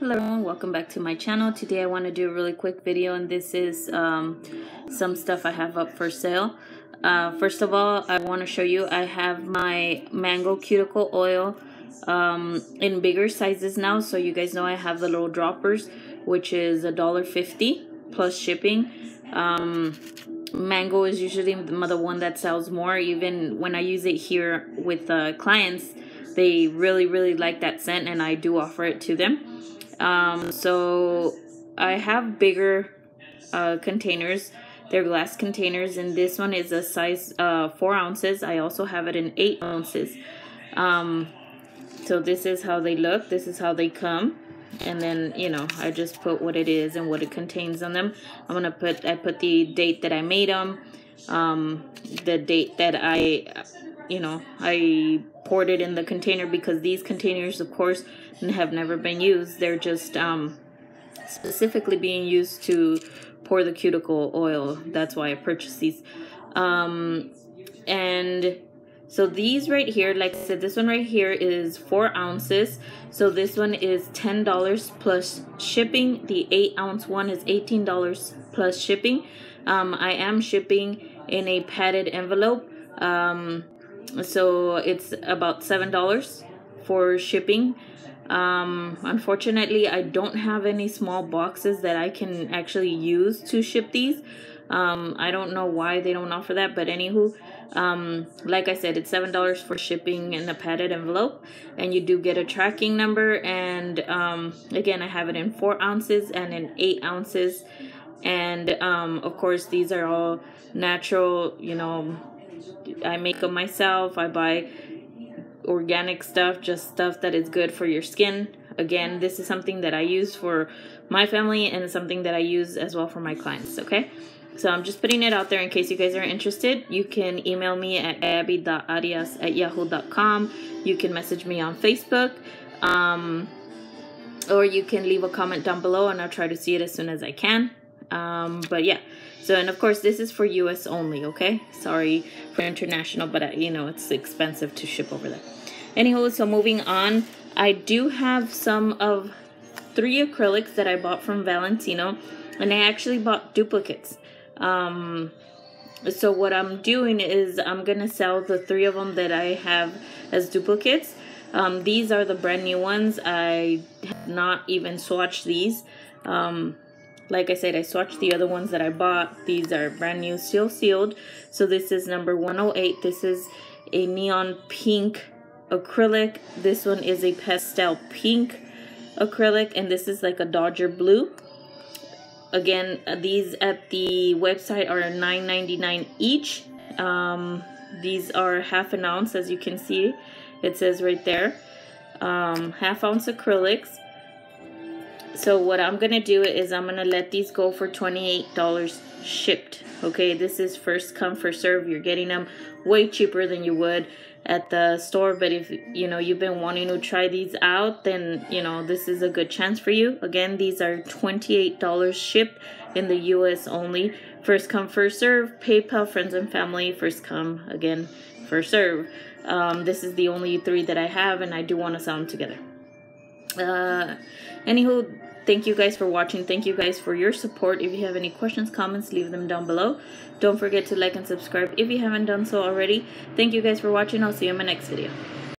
Hello everyone, welcome back to my channel. Today I want to do a really quick video and this is um, some stuff I have up for sale. Uh, first of all, I want to show you I have my mango cuticle oil um, in bigger sizes now. So you guys know I have the little droppers, which is a dollar fifty plus shipping. Um, mango is usually the one that sells more. Even when I use it here with uh, clients, they really, really like that scent and I do offer it to them. Um, so I have bigger uh, containers. They're glass containers, and this one is a size uh, four ounces. I also have it in eight ounces. Um, so this is how they look. This is how they come. And then, you know, I just put what it is and what it contains on them. I'm going to put, I put the date that I made them, um, the date that I, you know, I poured it in the container because these containers, of course, have never been used. They're just um, specifically being used to pour the cuticle oil. That's why I purchased these. Um, and so these right here, like I said, this one right here is four ounces. So this one is $10 plus shipping. The eight ounce one is $18 plus shipping. Um, I am shipping in a padded envelope. Um, so it's about seven dollars for shipping. Um unfortunately i don't have any small boxes that i can actually use to ship these. Um i don't know why they don't offer that but anywho um like i said it's seven dollars for shipping in a padded envelope and you do get a tracking number and um again i have it in four ounces and in eight ounces. And um of course these are all natural you know I make them myself. I buy organic stuff, just stuff that is good for your skin. Again, this is something that I use for my family and something that I use as well for my clients, okay? So I'm just putting it out there in case you guys are interested. You can email me at abby.arias at yahoo.com. You can message me on Facebook. Um, or you can leave a comment down below and I'll try to see it as soon as I can. Um, but yeah, so, and of course, this is for US only, okay? Sorry for international, but uh, you know, it's expensive to ship over there. Anywho, so moving on, I do have some of three acrylics that I bought from Valentino, and I actually bought duplicates. Um, so what I'm doing is I'm gonna sell the three of them that I have as duplicates. Um, these are the brand new ones. I have not even swatched these. Um, like I said, I swatched the other ones that I bought. These are brand new, still sealed. So this is number 108. This is a neon pink acrylic. This one is a pastel pink acrylic. And this is like a Dodger blue. Again, these at the website are $9.99 each. Um, these are half an ounce, as you can see. It says right there. Um, half ounce acrylics so what I'm gonna do is I'm gonna let these go for $28 shipped okay? This is first come first serve. You're getting them way cheaper than you would at the store but if you know you've been wanting to try these out then you know this is a good chance for you. Again these are $28 shipped in the US only. First come first serve. PayPal friends and family first come again first serve. Um, this is the only three that I have and I do want to sell them together uh, anywho, thank you guys for watching. Thank you guys for your support. If you have any questions, comments, leave them down below. Don't forget to like and subscribe if you haven't done so already. Thank you guys for watching. I'll see you in my next video.